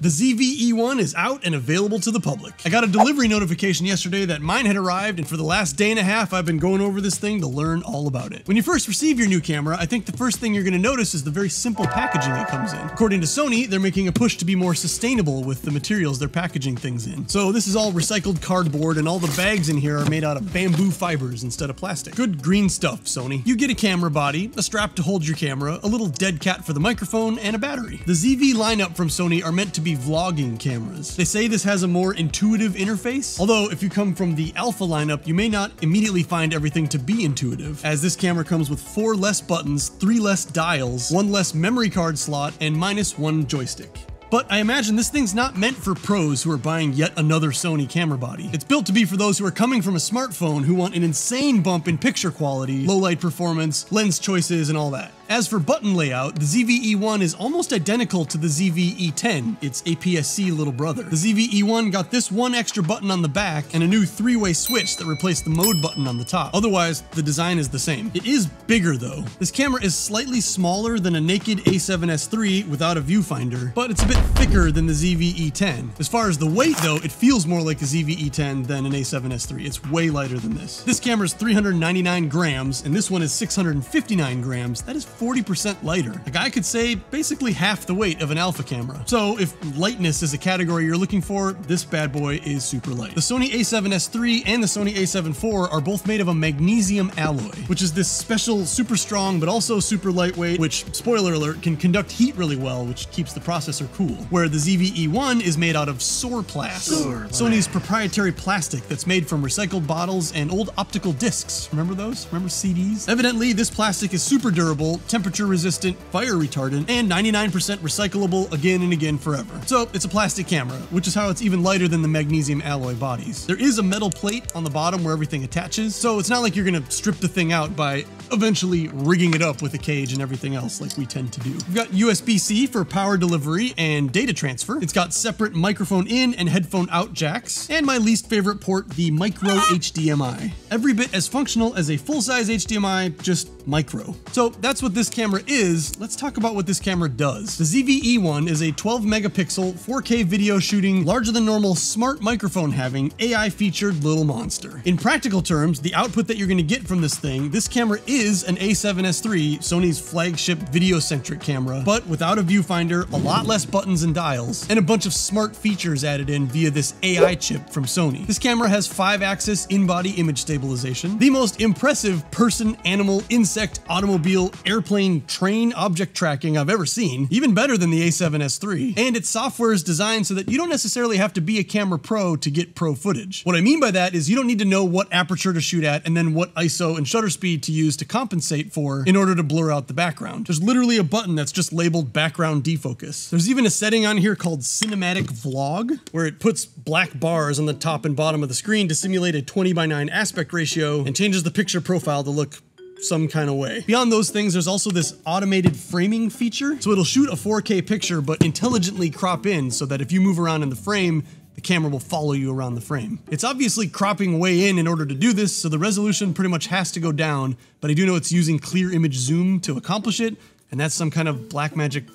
The ZV-E1 is out and available to the public. I got a delivery notification yesterday that mine had arrived, and for the last day and a half, I've been going over this thing to learn all about it. When you first receive your new camera, I think the first thing you're gonna notice is the very simple packaging it comes in. According to Sony, they're making a push to be more sustainable with the materials they're packaging things in. So this is all recycled cardboard, and all the bags in here are made out of bamboo fibers instead of plastic. Good green stuff, Sony. You get a camera body, a strap to hold your camera, a little dead cat for the microphone, and a battery. The ZV lineup from Sony are meant to be vlogging cameras. They say this has a more intuitive interface, although if you come from the Alpha lineup, you may not immediately find everything to be intuitive, as this camera comes with four less buttons, three less dials, one less memory card slot, and minus one joystick. But I imagine this thing's not meant for pros who are buying yet another Sony camera body. It's built to be for those who are coming from a smartphone who want an insane bump in picture quality, low light performance, lens choices, and all that. As for button layout, the ZV-E1 is almost identical to the ZV-E10, its APS-C little brother. The ZV-E1 got this one extra button on the back and a new three-way switch that replaced the mode button on the top. Otherwise, the design is the same. It is bigger though. This camera is slightly smaller than a naked A7S III without a viewfinder, but it's a bit thicker than the ZV-E10. As far as the weight though, it feels more like a ZV-E10 than an A7S III. It's way lighter than this. This camera is 399 grams and this one is 659 grams. That is 40% lighter. Like I could say basically half the weight of an alpha camera. So if lightness is a category you're looking for, this bad boy is super light. The Sony a7S III and the Sony a7 IV are both made of a magnesium alloy, which is this special super strong but also super lightweight, which, spoiler alert, can conduct heat really well, which keeps the processor cool. Where the ZV-E1 is made out of Sorplast, Sony's proprietary plastic that's made from recycled bottles and old optical discs. Remember those? Remember CDs? Evidently, this plastic is super durable, temperature resistant, fire retardant, and 99% recyclable again and again forever. So it's a plastic camera, which is how it's even lighter than the magnesium alloy bodies. There is a metal plate on the bottom where everything attaches, so it's not like you're gonna strip the thing out by eventually rigging it up with a cage and everything else like we tend to do. We've got USB-C for power delivery and data transfer. It's got separate microphone in and headphone out jacks, and my least favorite port, the micro HDMI. Every bit as functional as a full-size HDMI, just micro. So that's what this camera is. Let's talk about what this camera does. The ZV-E1 is a 12 megapixel 4K video shooting, larger than normal smart microphone having AI featured little monster. In practical terms, the output that you're gonna get from this thing, this camera is an A7S III, Sony's flagship video-centric camera, but without a viewfinder, a lot less buttons and dials, and a bunch of smart features added in via this AI chip from Sony. This camera has 5-axis in-body image stabilization, the most impressive person, animal, insect, automobile, airplane, train object tracking I've ever seen, even better than the A7S III, and its software is designed so that you don't necessarily have to be a camera pro to get pro footage. What I mean by that is you don't need to know what aperture to shoot at and then what ISO and shutter speed to use to compensate for in order to blur out the background. There's literally a button that's just labeled background defocus. There's even a setting on here called cinematic vlog, where it puts black bars on the top and bottom of the screen to simulate a 20 by 9 aspect ratio and changes the picture profile to look some kind of way. Beyond those things, there's also this automated framing feature. So it'll shoot a 4K picture, but intelligently crop in so that if you move around in the frame, the camera will follow you around the frame. It's obviously cropping way in in order to do this, so the resolution pretty much has to go down, but I do know it's using clear image zoom to accomplish it, and that's some kind of Blackmagic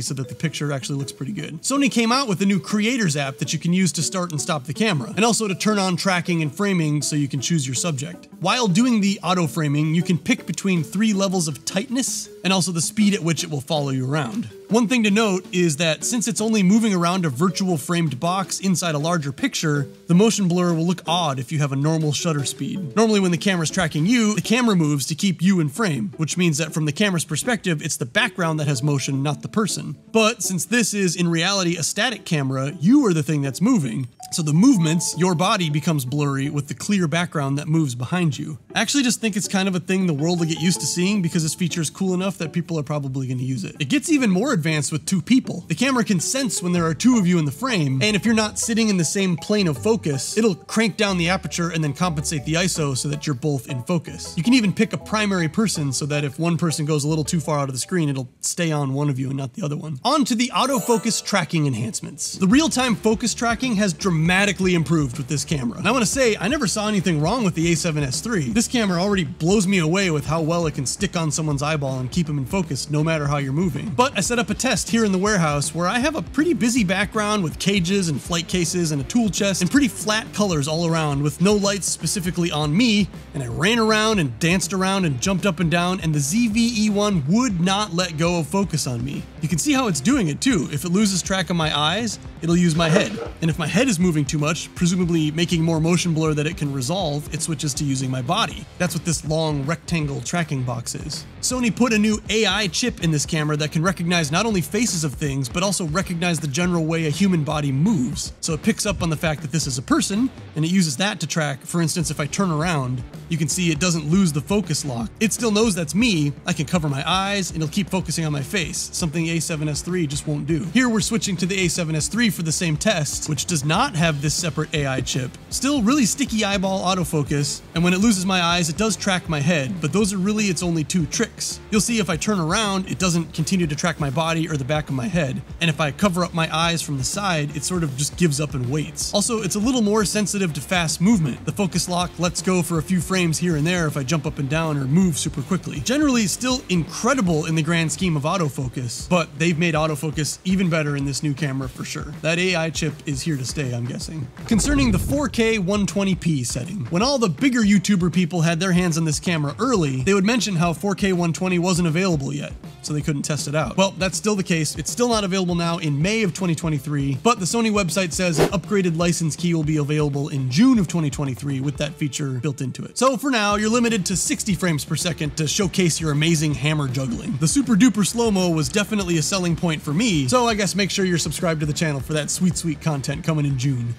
so that the picture actually looks pretty good. Sony came out with a new creators app that you can use to start and stop the camera, and also to turn on tracking and framing so you can choose your subject. While doing the auto framing, you can pick between three levels of tightness and also the speed at which it will follow you around. One thing to note is that since it's only moving around a virtual framed box inside a larger picture, the motion blur will look odd if you have a normal shutter speed. Normally when the camera's tracking you, the camera moves to keep you in frame, which means that from the camera's perspective, it's the background that has motion, not the person. But since this is in reality a static camera, you are the thing that's moving, so the movements, your body becomes blurry with the clear background that moves behind you. I actually just think it's kind of a thing the world will get used to seeing because this feature is cool enough that people are probably going to use it. It gets even more advanced with two people. The camera can sense when there are two of you in the frame, and if you're not sitting in the same plane of focus, it'll crank down the aperture and then compensate the ISO so that you're both in focus. You can even pick a primary person so that if one person goes a little too far out of the screen, it'll stay on one of you and not the other one. On to the autofocus tracking enhancements. The real-time focus tracking has dramatically dramatically improved with this camera. And I want to say, I never saw anything wrong with the a7S III. This camera already blows me away with how well it can stick on someone's eyeball and keep them in focus no matter how you're moving. But I set up a test here in the warehouse where I have a pretty busy background with cages and flight cases and a tool chest and pretty flat colors all around with no lights specifically on me, and I ran around and danced around and jumped up and down, and the ZV-E1 would not let go of focus on me. You can see how it's doing it too. If it loses track of my eyes, it'll use my head. And if my head is moving too much, presumably making more motion blur that it can resolve, it switches to using my body. That's what this long rectangle tracking box is. Sony put a new AI chip in this camera that can recognize not only faces of things, but also recognize the general way a human body moves. So it picks up on the fact that this is a person, and it uses that to track, for instance, if I turn around, you can see it doesn't lose the focus lock. It still knows that's me, I can cover my eyes, and it'll keep focusing on my face, something the A7S III just won't do. Here we're switching to the A7S III for the same test, which does not have this separate AI chip. Still really sticky eyeball autofocus, and when it loses my eyes, it does track my head, but those are really its only two tricks. You'll see if I turn around, it doesn't continue to track my body or the back of my head, and if I cover up my eyes from the side, it sort of just gives up and waits. Also, it's a little more sensitive to fast movement. The focus lock lets go for a few frames here and there if I jump up and down or move super quickly. Generally, still incredible in the grand scheme of autofocus, but they've made autofocus even better in this new camera for sure. That AI chip is here to stay, I'm guessing. Concerning the 4K 120p setting, when all the bigger YouTuber people had their hands on this camera early, they would mention how 4K 120 wasn't available yet so they couldn't test it out. Well, that's still the case. It's still not available now in May of 2023, but the Sony website says an upgraded license key will be available in June of 2023 with that feature built into it. So for now, you're limited to 60 frames per second to showcase your amazing hammer juggling. The super duper slow-mo was definitely a selling point for me, so I guess make sure you're subscribed to the channel for that sweet, sweet content coming in June.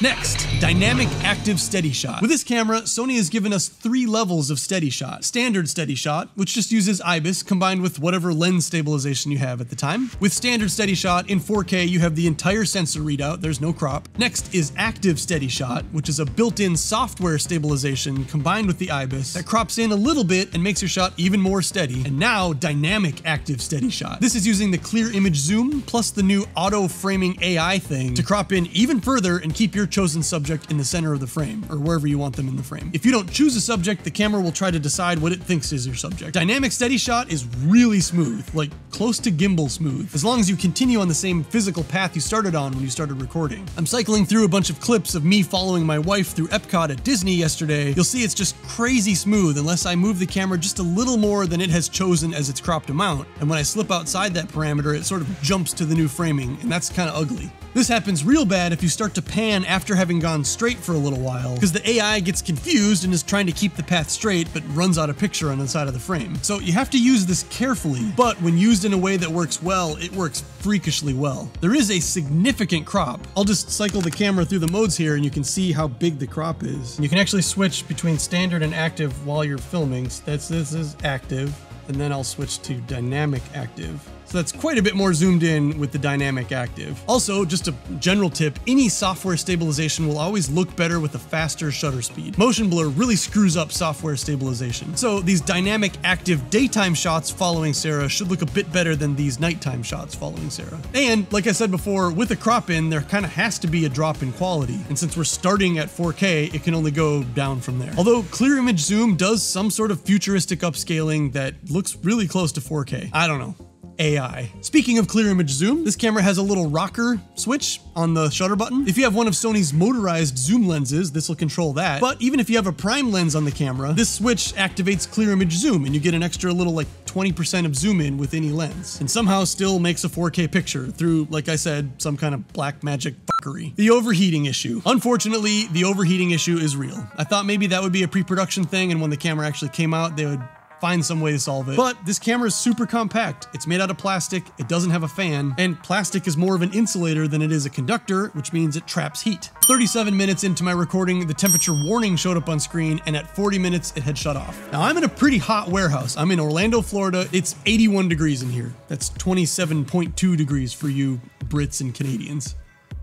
Next, dynamic active steady shot. With this camera, Sony has given us three levels of steady shot. Standard steady shot, which just uses IBIS combined with whatever lens stabilization you have at the time. With standard steady shot in 4K, you have the entire sensor readout, there's no crop. Next is active steady shot, which is a built-in software stabilization combined with the IBIS that crops in a little bit and makes your shot even more steady. And now dynamic active steady shot. This is using the clear image zoom plus the new auto framing AI thing to crop in even further and keep your chosen subject in the center of the frame, or wherever you want them in the frame. If you don't choose a subject, the camera will try to decide what it thinks is your subject. Dynamic steady shot is really smooth, like close to gimbal smooth, as long as you continue on the same physical path you started on when you started recording. I'm cycling through a bunch of clips of me following my wife through Epcot at Disney yesterday. You'll see it's just crazy smooth unless I move the camera just a little more than it has chosen as its cropped amount. And when I slip outside that parameter, it sort of jumps to the new framing, and that's kind of ugly. This happens real bad if you start to pan after having gone straight for a little while, because the AI gets confused and is trying to keep the path straight but runs out of picture on the side of the frame. So you have to use this carefully, but when used in a way that works well, it works freakishly well. There is a significant crop. I'll just cycle the camera through the modes here and you can see how big the crop is. You can actually switch between standard and active while you're filming. That's this is active, and then I'll switch to dynamic active. So that's quite a bit more zoomed in with the dynamic active. Also, just a general tip, any software stabilization will always look better with a faster shutter speed. Motion blur really screws up software stabilization. So these dynamic active daytime shots following Sarah should look a bit better than these nighttime shots following Sarah. And like I said before, with a crop in, there kind of has to be a drop in quality. And since we're starting at 4K, it can only go down from there. Although clear image zoom does some sort of futuristic upscaling that looks really close to 4K. I don't know. AI. Speaking of clear image zoom, this camera has a little rocker switch on the shutter button. If you have one of Sony's motorized zoom lenses, this will control that. But even if you have a prime lens on the camera, this switch activates clear image zoom and you get an extra little like 20% of zoom in with any lens and somehow still makes a 4K picture through, like I said, some kind of black magic fuckery. The overheating issue. Unfortunately, the overheating issue is real. I thought maybe that would be a pre-production thing and when the camera actually came out, they would find some way to solve it. But this camera is super compact. It's made out of plastic, it doesn't have a fan, and plastic is more of an insulator than it is a conductor, which means it traps heat. 37 minutes into my recording, the temperature warning showed up on screen, and at 40 minutes, it had shut off. Now, I'm in a pretty hot warehouse. I'm in Orlando, Florida. It's 81 degrees in here. That's 27.2 degrees for you Brits and Canadians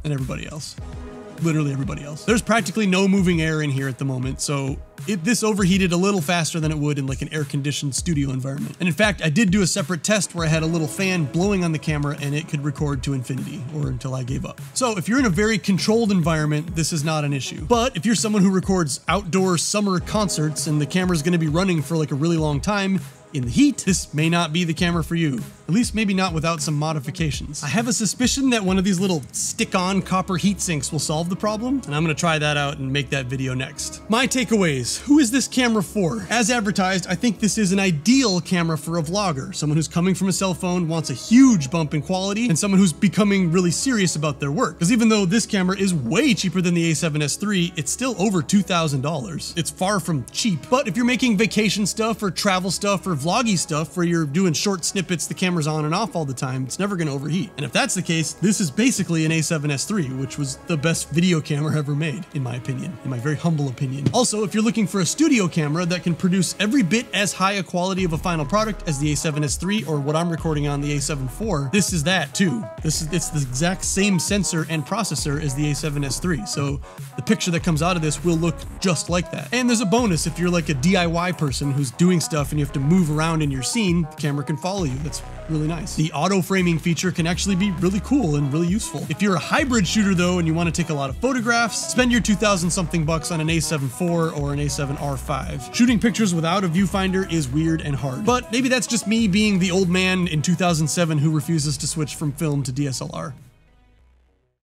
and everybody else. Literally everybody else. There's practically no moving air in here at the moment, so it, this overheated a little faster than it would in like an air-conditioned studio environment. And in fact, I did do a separate test where I had a little fan blowing on the camera and it could record to infinity or until I gave up. So if you're in a very controlled environment, this is not an issue. But if you're someone who records outdoor summer concerts and the camera's gonna be running for like a really long time, in the heat, this may not be the camera for you. At least maybe not without some modifications. I have a suspicion that one of these little stick-on copper heat sinks will solve the problem, and I'm gonna try that out and make that video next. My takeaways. Who is this camera for? As advertised, I think this is an ideal camera for a vlogger, someone who's coming from a cell phone, wants a huge bump in quality, and someone who's becoming really serious about their work. Because even though this camera is way cheaper than the a7S III, it's still over $2,000. It's far from cheap. But if you're making vacation stuff or travel stuff or vloggy stuff where you're doing short snippets, the camera's on and off all the time, it's never going to overheat. And if that's the case, this is basically an A7S III, which was the best video camera ever made, in my opinion, in my very humble opinion. Also, if you're looking for a studio camera that can produce every bit as high a quality of a final product as the A7S III or what I'm recording on the A7 IV, this is that too. This is it's the exact same sensor and processor as the A7S III. So the picture that comes out of this will look just like that. And there's a bonus if you're like a DIY person who's doing stuff and you have to move around in your scene, the camera can follow you. That's really nice. The auto framing feature can actually be really cool and really useful. If you're a hybrid shooter though and you want to take a lot of photographs, spend your 2000 something bucks on an A7 IV or an A7 R5. Shooting pictures without a viewfinder is weird and hard, but maybe that's just me being the old man in 2007 who refuses to switch from film to DSLR.